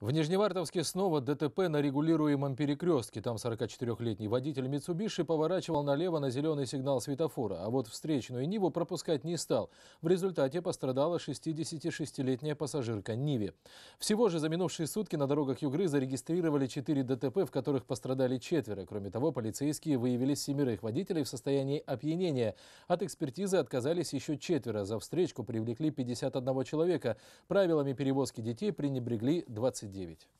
В Нижневартовске снова ДТП на регулируемом перекрестке. Там 44-летний водитель Митсубиши поворачивал налево на зеленый сигнал светофора, а вот встречную Ниву пропускать не стал. В результате пострадала 66-летняя пассажирка Ниве. Всего же за минувшие сутки на дорогах Югры зарегистрировали 4 ДТП, в которых пострадали четверо. Кроме того, полицейские выявили семерых водителей в состоянии опьянения. От экспертизы отказались еще четверо. За встречку привлекли 51 человека. Правилами перевозки детей пренебрегли 20 29.